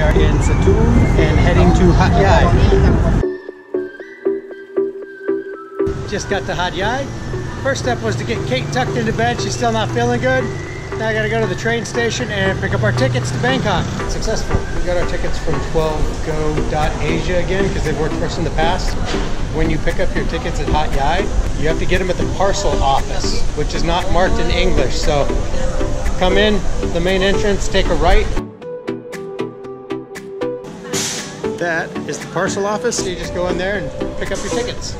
We are in Satun and heading to Hat Yai. Just got to Hat Yai. First step was to get Kate tucked into bed. She's still not feeling good. Now I gotta go to the train station and pick up our tickets to Bangkok. Successful. We got our tickets from 12go.asia again because they've worked for us in the past. When you pick up your tickets at Hat Yai, you have to get them at the parcel office, which is not marked in English. So come in the main entrance, take a right. That is the parcel office. So you just go in there and pick up your tickets.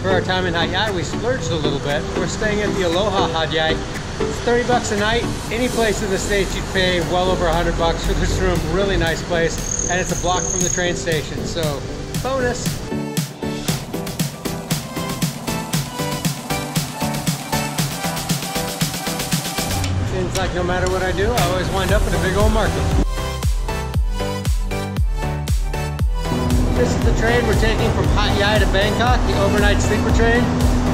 For our time in Hat we splurged a little bit. We're staying at the Aloha Hat. It's 30 bucks a night. Any place in the States you'd pay well over 100 bucks for this room. Really nice place. And it's a block from the train station. So bonus. Seems like no matter what I do, I always wind up in a big old market. This is the train we're taking from Hat Yai to Bangkok, the overnight sleeper train.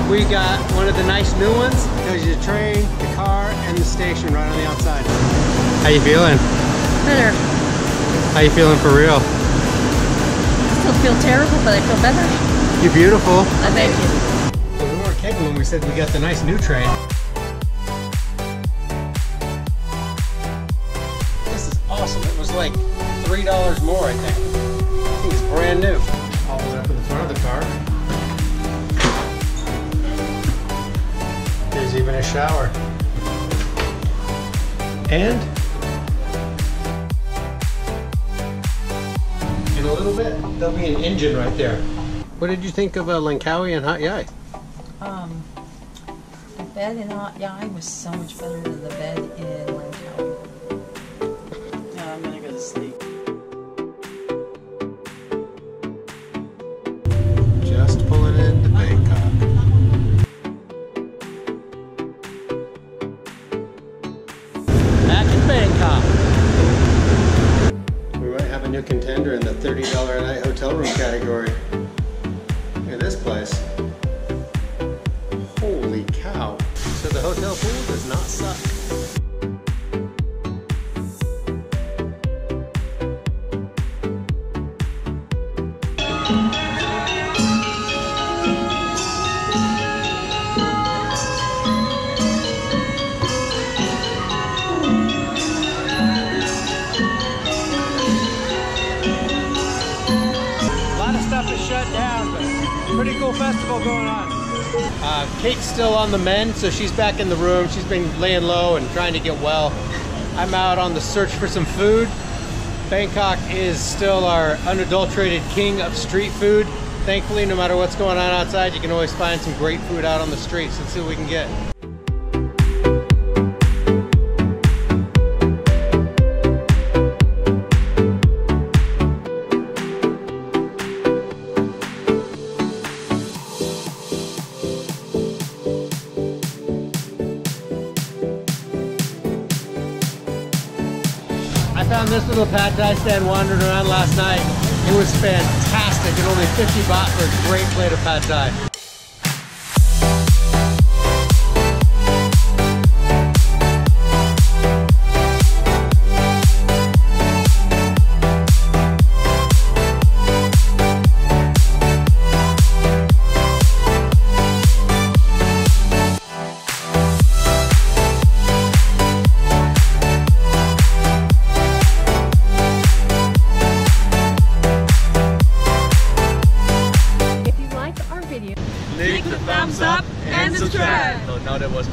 We got one of the nice new ones. Tells you the train, the car, and the station right on the outside. How you feeling? Better. How you feeling for real? I still feel terrible, but I feel better. You're beautiful. I thank you. We weren't kidding when we said we got the nice new train. This is awesome. It was like $3 more, I think. Brand new. All the way up the front of the car. There's even a shower. And in a little bit, there'll be an engine right there. What did you think of uh, Langkawi and Hat Yai? Um, the bed in Hat Yai was so much better than the bed in Langkawi. We might have a new contender in the $30 a night hotel room category. Look at this place. Holy cow. So the hotel pool does not suck. Pretty cool festival going on. Uh, Kate's still on the mend, so she's back in the room. She's been laying low and trying to get well. I'm out on the search for some food. Bangkok is still our unadulterated king of street food. Thankfully, no matter what's going on outside, you can always find some great food out on the streets. Let's see what we can get. Found this little pad thai stand wandering around last night. It was fantastic and only 50 baht for a great plate of pad thai. No, that was good.